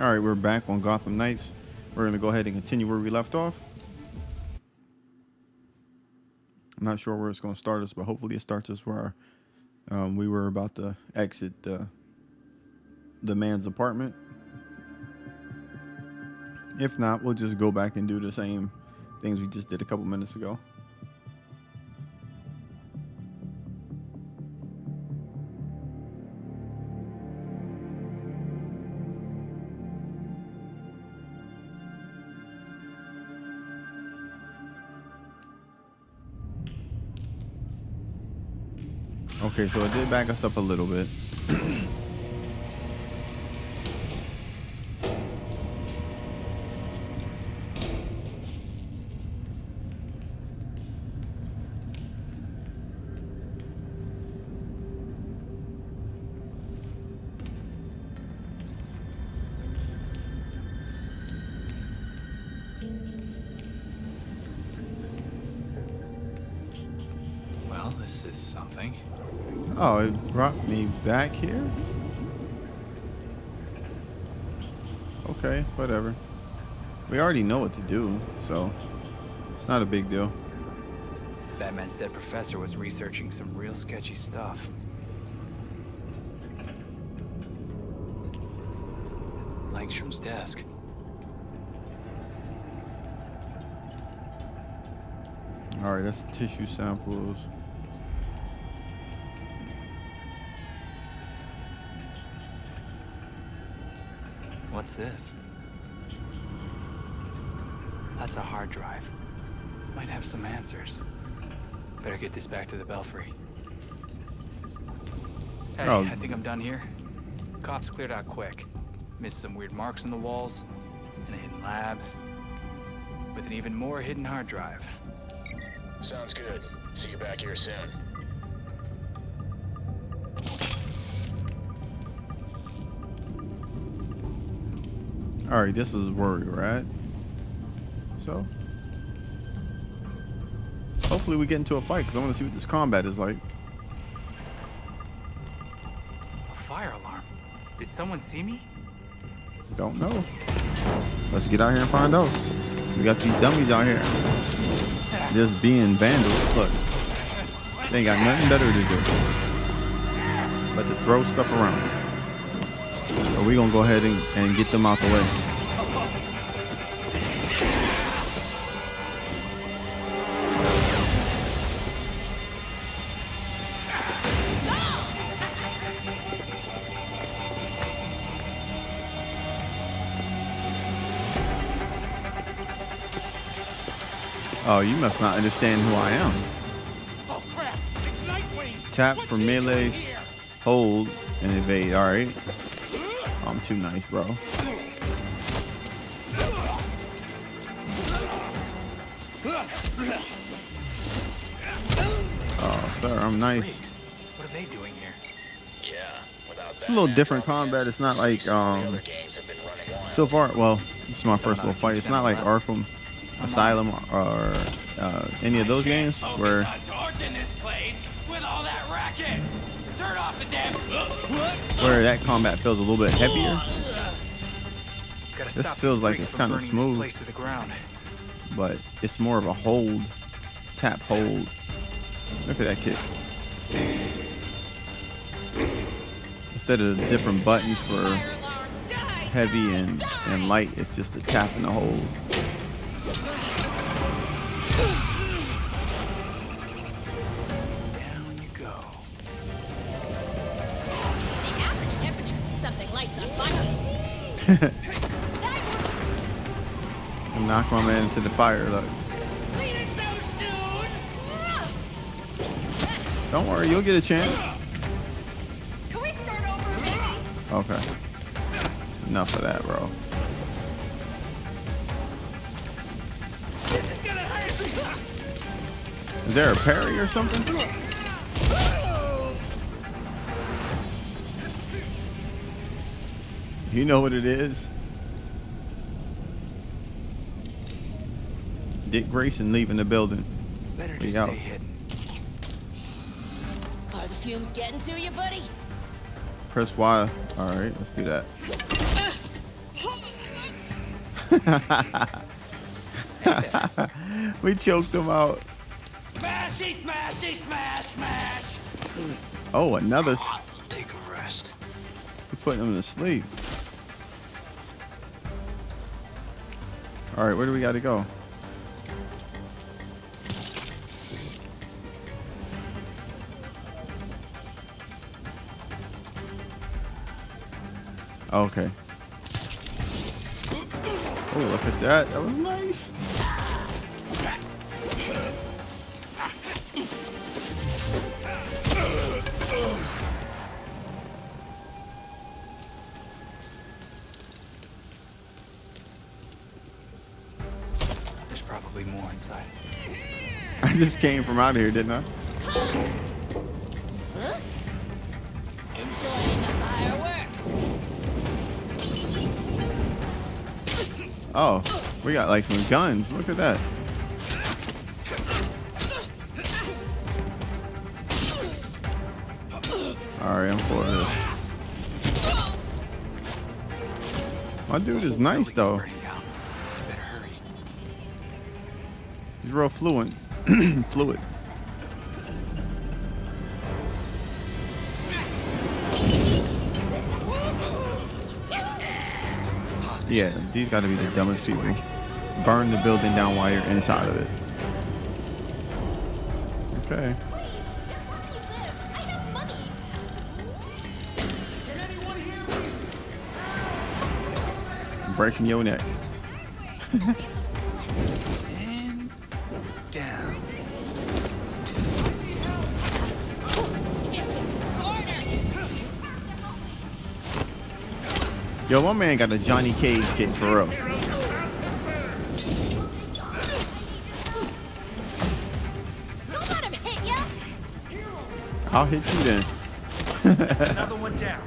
All right, we're back on Gotham Knights. We're going to go ahead and continue where we left off. I'm not sure where it's going to start us, but hopefully it starts us where um, we were about to exit uh, the man's apartment. If not, we'll just go back and do the same things we just did a couple minutes ago. Okay, so it did back us up a little bit. Well, this is something. Oh, it brought me back here? Okay, whatever. We already know what to do, so it's not a big deal. Batman's dead professor was researching some real sketchy stuff. Langstrom's desk. All right, that's tissue samples. This? That's a hard drive. Might have some answers. Better get this back to the Belfry. Hey, Oh. I think I'm done here. Cops cleared out quick. Missed some weird marks on the walls, and a hidden lab, with an even more hidden hard drive. Sounds good. See you back here soon. All right, this is were at. So, hopefully we get into a fight because I want to see what this combat is like. A fire alarm. Did someone see me? Don't know. Let's get out here and find out. We got these dummies out here just being vandals. Look, they ain't got nothing better to do but to throw stuff around. So we're gonna go ahead and, and get them out the way. Oh, you must not understand who I am. Oh crap! It's Nightwing! Tap What's for melee, here? hold, and evade. All right. I'm too nice, bro. Oh, sir, I'm nice. What are they doing here? Yeah, without It's a little different combat. It's not like um so far. Well, this is my first little fight. It's not like Arkham Asylum or uh, any of those games where in this place with all that racket. Turn off the damn. Where that combat feels a little bit heavier. This feels like it's smooth. to the ground. but it's more of a hold, tap hold. Look at that kick. Instead of different buttons for heavy and, and light, it's just a tap and a hold. And knock my man into the fire. Look. Leaving so soon. Don't worry, you'll get a chance. Can we start over, maybe? Okay. Enough of that, bro. This is gonna hurt. Is there a parry or something? You know what it is? Dick Grayson leaving the building. Better We to out. stay hidden. Are the fumes getting to you, buddy? Press Y. All right, let's do that. we choked him out. Smashy, smashy, smash, smash! Oh, another. Take a rest. We putting him to sleep. All right, where do we got to go? Oh, okay. Oh, look at that. That was nice. Probably more inside. I just came from out of here, didn't I? Enjoying the fireworks. Oh, we got like some guns. Look at that. All right, I'm for this. My dude is nice though. He's real fluent, fluid. Yeah, these got to be the dumbest people. Burn the building down while you're inside of it. Okay. Breaking your neck. Yo, my man got a Johnny Cage kick for real. Don't let him hit ya. I'll hit you then. Another one down.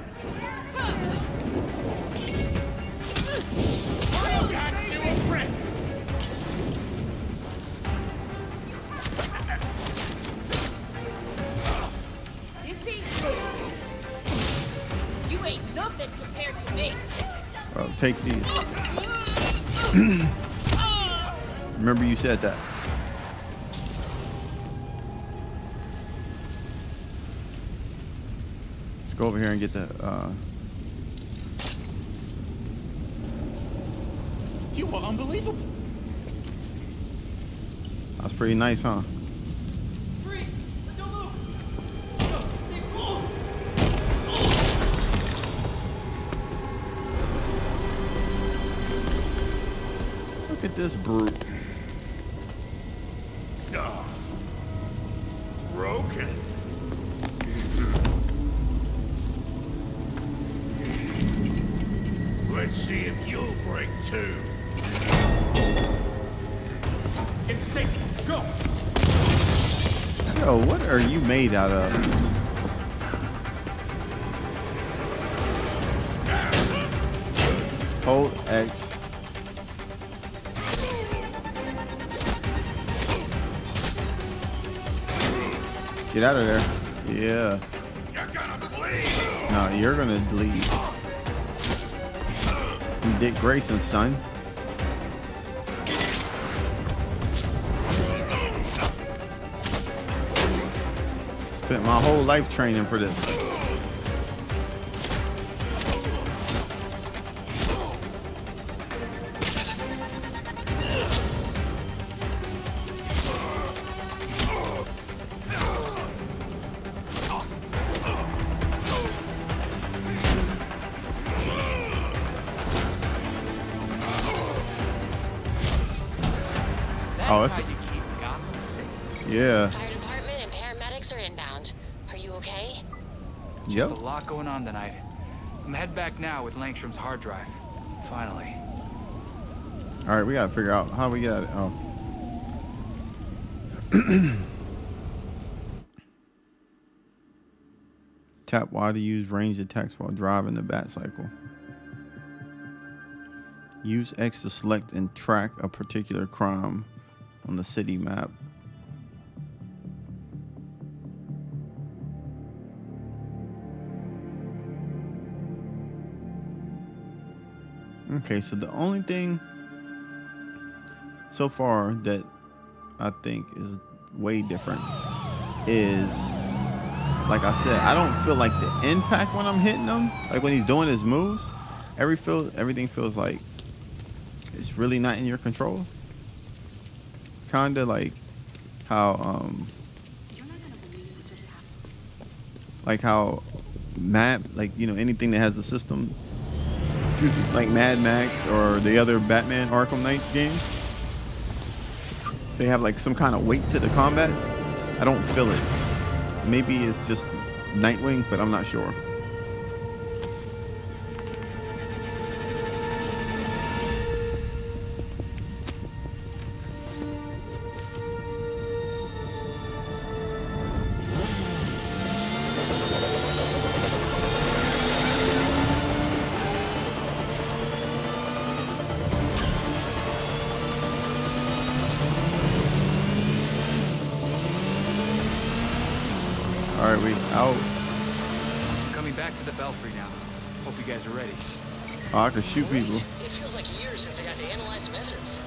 Ain't nothing compared to me. Bro, take these. Remember you said that. Let's go over here and get the. Uh, You were unbelievable. that's pretty nice, huh? This brute. Broken. Let's see if you'll break too. Into safety. Go! Yo, what are you made out of? Hold X. Get out of there. Yeah. You're gonna. No, you're gonna bleed. You Dick Grayson, son. Spent my whole life training for this. Oh, that's- how keep Gotham safe. Yeah. Fire department and paramedics are inbound. Are you okay? Yep. Just a lot going on tonight. I'm head back now with Langstrom's hard drive. Finally. All right, we gotta figure out how we get out. Oh. Tap Y to use range attacks while driving the bat cycle. Use X to select and track a particular crime on the city map. Okay, so the only thing so far that I think is way different is like I said, I don't feel like the impact when I'm hitting him. Like when he's doing his moves, every feel everything feels like it's really not in your control. Kinda like how um like how Mad like you know anything that has a system like Mad Max or the other Batman Arkham Knight games they have like some kind of weight to the combat. I don't feel it. Maybe it's just Nightwing, but I'm not sure. All right, we out. Coming back to the Belfry now. Hope you guys are ready. Oh, I can shoot people. It feels like years since I got to analyze some evidence.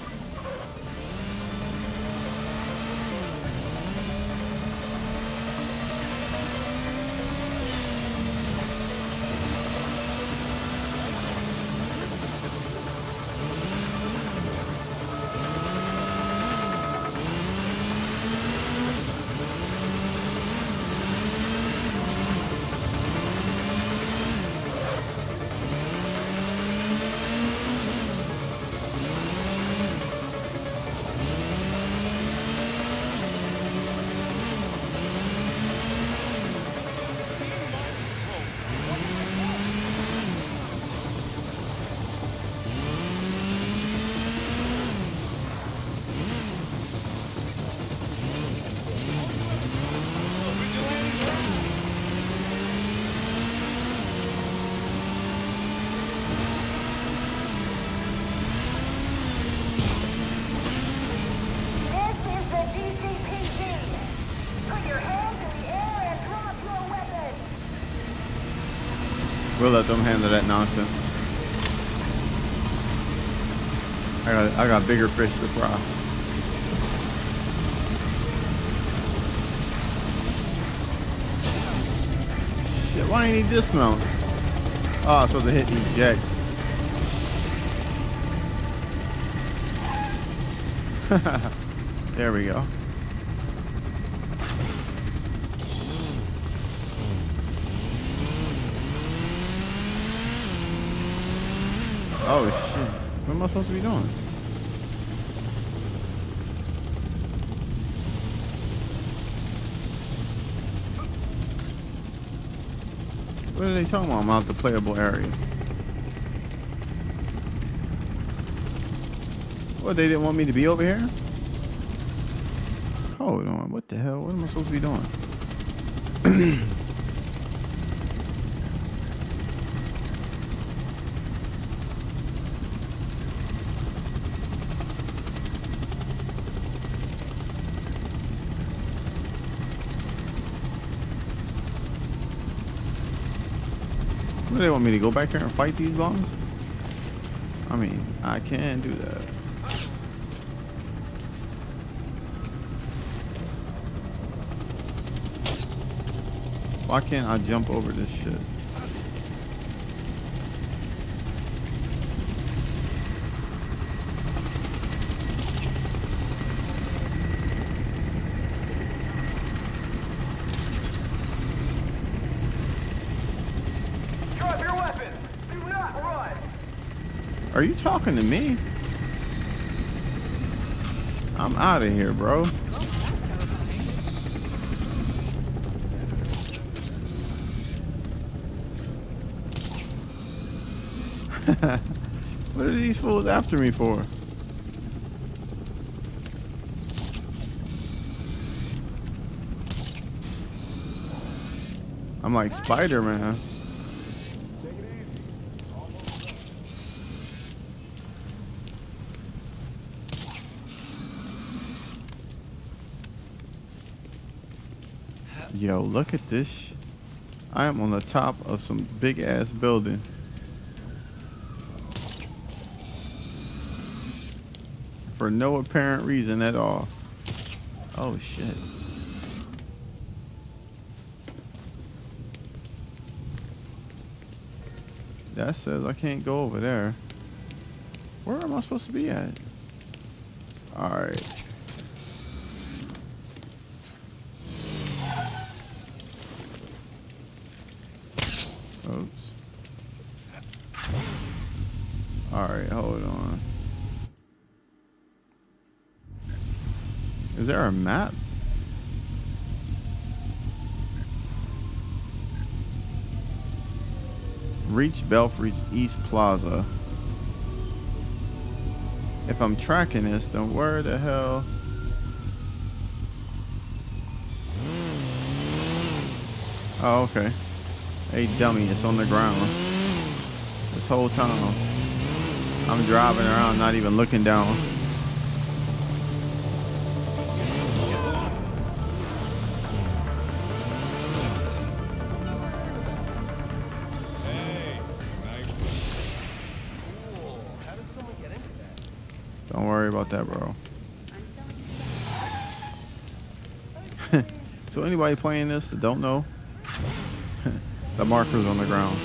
We'll let them handle that nonsense. I got I got bigger fish to fry. Shit, why ain't he dismount? Oh, ah, I'm supposed to hit eject. there we go. Oh shit. What am I supposed to be doing? What are they talking about? I'm out the playable area. What, they didn't want me to be over here? Hold on. What the hell? What am I supposed to be doing? Do they want me to go back here and fight these bombs? I mean, I can do that. Why can't I jump over this shit? Drop your weapons! Do not run! Are you talking to me? I'm out of here, bro. what are these fools after me for? I'm like Spider-Man. Yo, look at this. I am on the top of some big ass building. for no apparent reason at all. Oh shit. That says I can't go over there. Where am I supposed to be at? Alright. Oops. Alright, hold on. Is there a map? Reach Belfry's East Plaza. If I'm tracking this, then where the hell? Oh, okay. Hey, dummy, it's on the ground. This whole time. I'm driving around, not even looking down. That, bro. so anybody playing this that don't know, the marker's on the ground.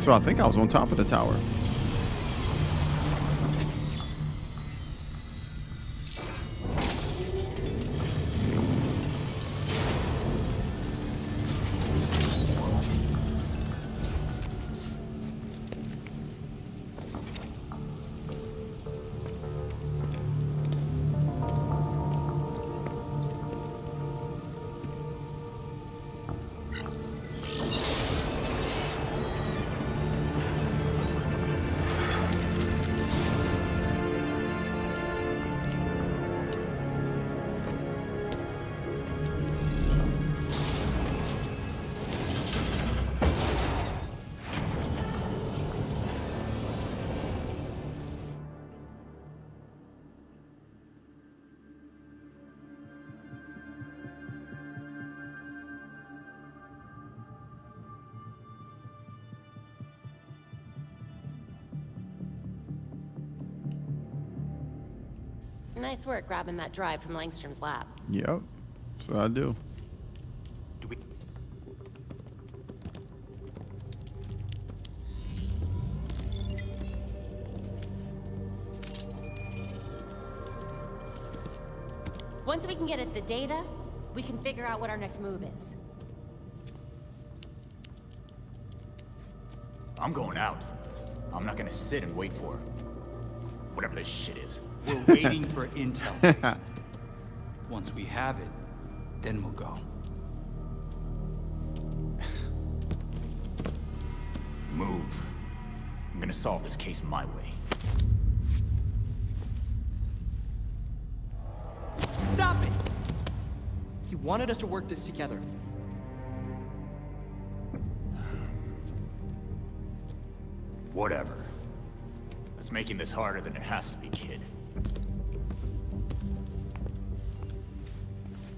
So I think I was on top of the tower. Nice work grabbing that drive from Langstrom's lab. Yep. That's what I do. Do we... Once we can get at the data, we can figure out what our next move is. I'm going out. I'm not gonna sit and wait for whatever this shit is. We're waiting for intel. Jason. Once we have it, then we'll go. Move. I'm gonna solve this case my way. Stop it! He wanted us to work this together. Whatever. That's making this harder than it has to be, kid.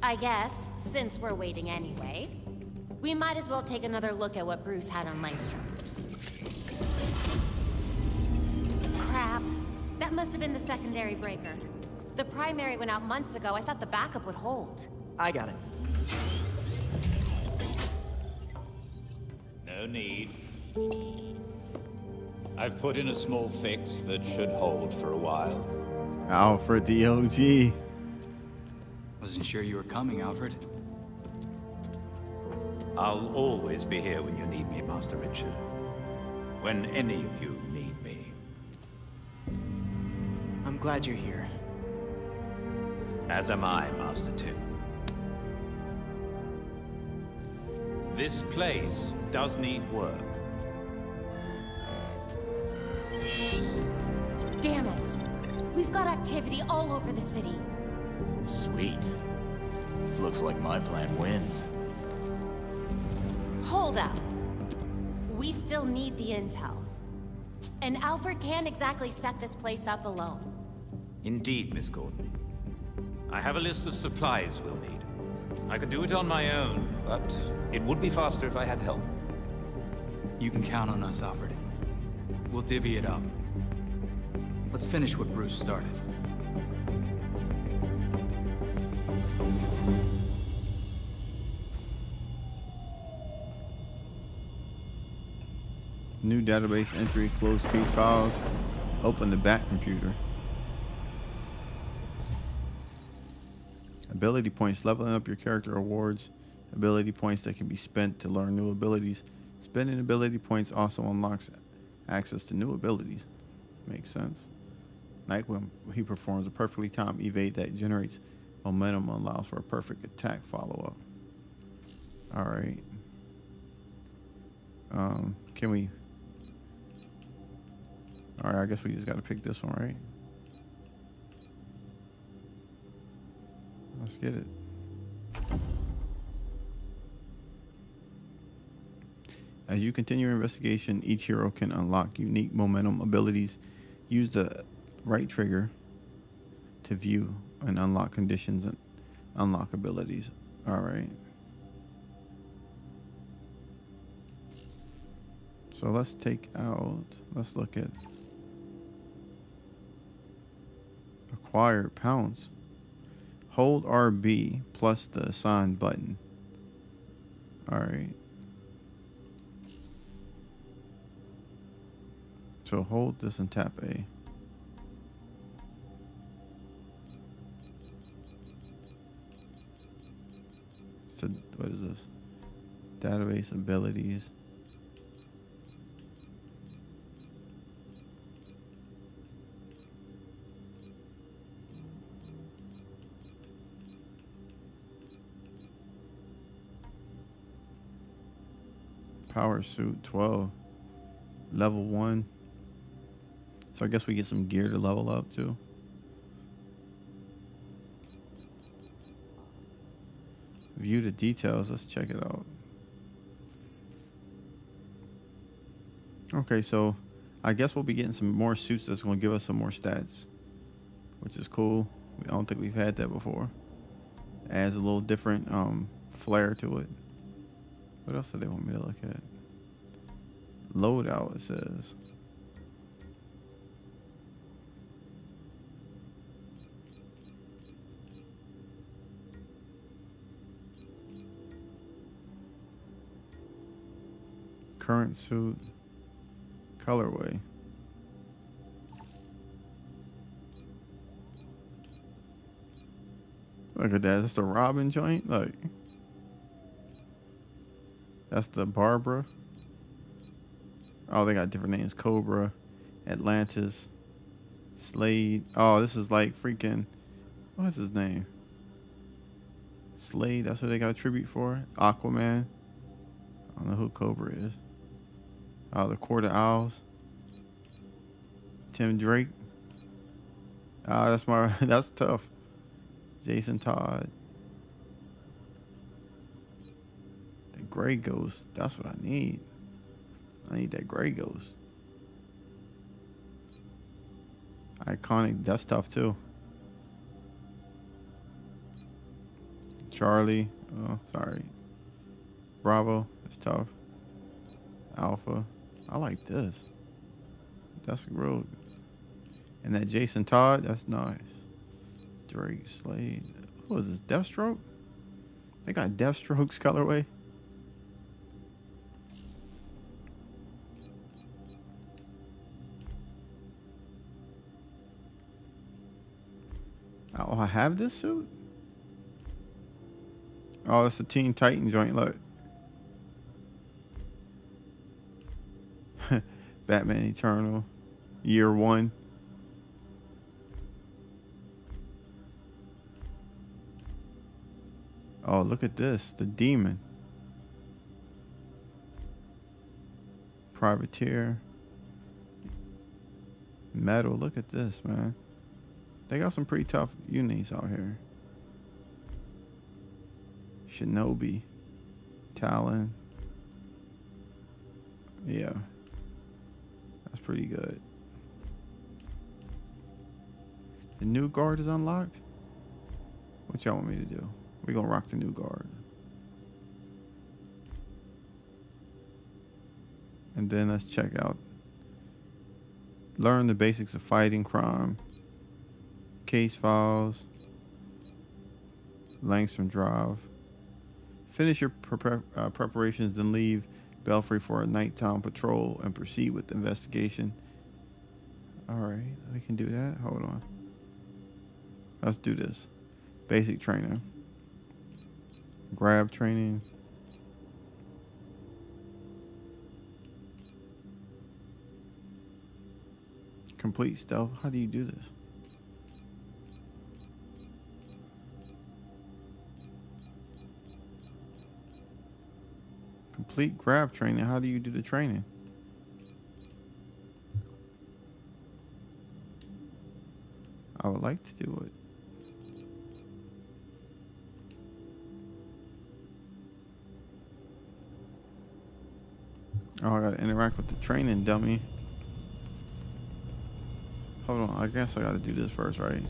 I guess, since we're waiting anyway, we might as well take another look at what Bruce had on Langstrom. Crap. That must have been the secondary breaker. The primary went out months ago. I thought the backup would hold. I got it. No need. I've put in a small fix that should hold for a while. Alfred the OG. Wasn't sure you were coming, Alfred. I'll always be here when you need me, Master Richard. When any of you need me. I'm glad you're here. As am I, Master Tim. This place does need work. Damn it. We've got activity all over the city. Sweet. Looks like my plan wins. Hold up. We still need the intel. And Alfred can't exactly set this place up alone. Indeed, Miss Gordon. I have a list of supplies we'll need. I could do it on my own, but it would be faster if I had help. You can count on us, Alfred. We'll divvy it up. Let's finish what Bruce started. New database entry, close case files, open the back computer. Ability points, leveling up your character awards. Ability points that can be spent to learn new abilities. Spending ability points also unlocks access to new abilities. Makes sense. Nightwing, he performs a perfectly timed evade that generates momentum and allows for a perfect attack follow-up. Alright. Um, can we all right, I guess we just got to pick this one, right? Let's get it. As you continue your investigation, each hero can unlock unique momentum abilities. Use the right trigger to view and unlock conditions and unlock abilities. All right. So let's take out, let's look at acquired pounds. Hold RB plus the assign button. Alright. So hold this and tap A. So what is this? Database abilities. Power suit 12. Level 1. So I guess we get some gear to level up too. View the details. Let's check it out. Okay, so I guess we'll be getting some more suits that's going to give us some more stats, which is cool. I don't think we've had that before. Adds a little different um, flair to it. What else do they want me to look at? Loadout, it says. Current suit. Colorway. Look at that. That's the Robin joint. Like. That's the Barbara. Oh, they got different names. Cobra, Atlantis, Slade. Oh, this is like freaking. What's his name? Slade. That's what they got a tribute for. Aquaman. I don't know who Cobra is. Oh, the of Owls. Tim Drake. Ah, oh, that's my. That's tough. Jason Todd. The Gray Ghost. That's what I need. I need that Gray Ghost. Iconic. That's tough too. Charlie. Oh, sorry. Bravo. It's tough. Alpha. I like this. That's real. And that Jason Todd. That's nice. Drake Slade. Who is this? Deathstroke? They got Deathstroke's colorway. Oh, I have this suit? Oh, it's a Teen Titan joint. Look. Batman Eternal. Year one. Oh, look at this. The demon. Privateer. Metal. Look at this, man. They got some pretty tough unis out here. Shinobi. Talon. Yeah. That's pretty good. The new guard is unlocked? What y'all want me to do? We're gonna rock the new guard. And then let's check out. Learn the basics of fighting crime. Case files. Langstrom Drive. Finish your prepar uh, preparations, then leave Belfry for a nighttime patrol and proceed with the investigation. All right, we can do that. Hold on. Let's do this. Basic training. Grab training. Complete stealth. How do you do this? Complete grab training. How do you do the training? I would like to do it. Oh, I gotta interact with the training dummy. Hold on, I guess I gotta do this first, right?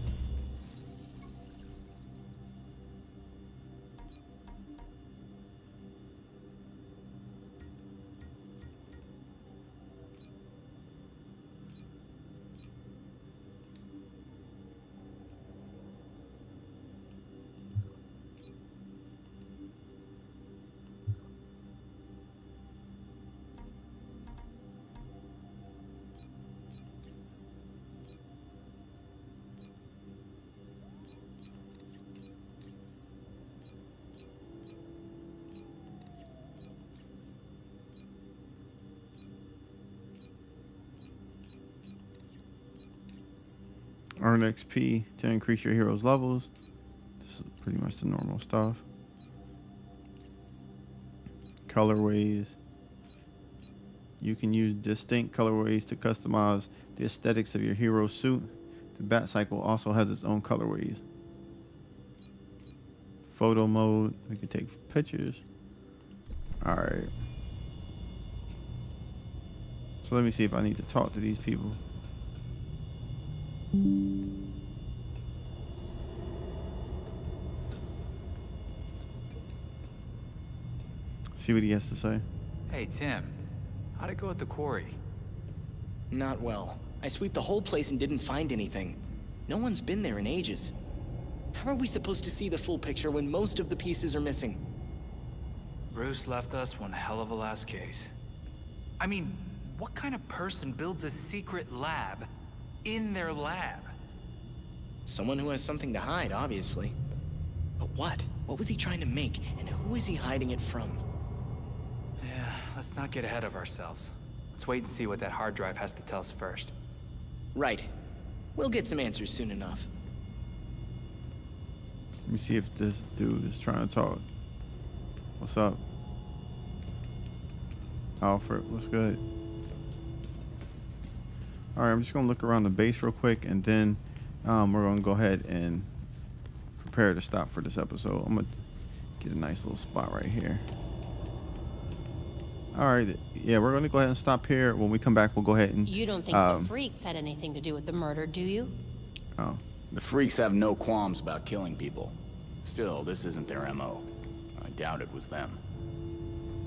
Earn XP to increase your hero's levels. This is pretty much the normal stuff. Colorways. You can use distinct colorways to customize the aesthetics of your hero suit. The Bat Cycle also has its own colorways. Photo mode. We can take pictures. Alright. So let me see if I need to talk to these people. See what he has to say. Hey, Tim. How'd it go at the quarry? Not well. I swept the whole place and didn't find anything. No one's been there in ages. How are we supposed to see the full picture when most of the pieces are missing? Bruce left us one hell of a last case. I mean, what kind of person builds a secret lab in their lab? Someone who has something to hide, obviously. But what? What was he trying to make, and who is he hiding it from? Yeah, let's not get ahead of ourselves. Let's wait and see what that hard drive has to tell us first. Right. We'll get some answers soon enough. Let me see if this dude is trying to talk. What's up? Alfred, what's good? Alright, I'm just gonna look around the base real quick and then um, we're gonna go ahead and prepare to stop for this episode. I'm gonna get a nice little spot right here. Alright, yeah, we're gonna go ahead and stop here. When we come back, we'll go ahead and You don't think um, the freaks had anything to do with the murder, do you? Oh. The freaks have no qualms about killing people. Still, this isn't their MO. I doubt it was them.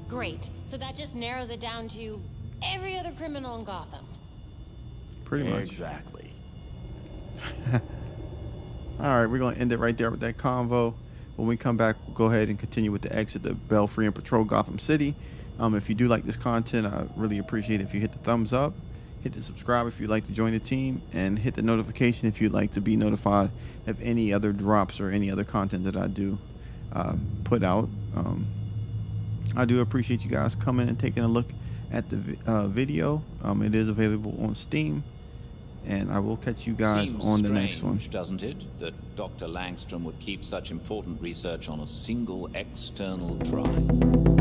Great. So that just narrows it down to every other criminal in Gotham. Pretty much. Exactly. All right, we're going to end it right there with that convo. When we come back, we'll go ahead and continue with the exit of Belfry and Patrol Gotham City. Um, if you do like this content, I really appreciate it if you hit the thumbs up, hit the subscribe if you'd like to join the team, and hit the notification if you'd like to be notified of any other drops or any other content that I do uh, put out. Um, I do appreciate you guys coming and taking a look at the uh, video. Um, it is available on Steam and I will catch you guys Seems on the strange, next one. doesn't it, that Dr. Langstrom would keep such important research on a single external drive?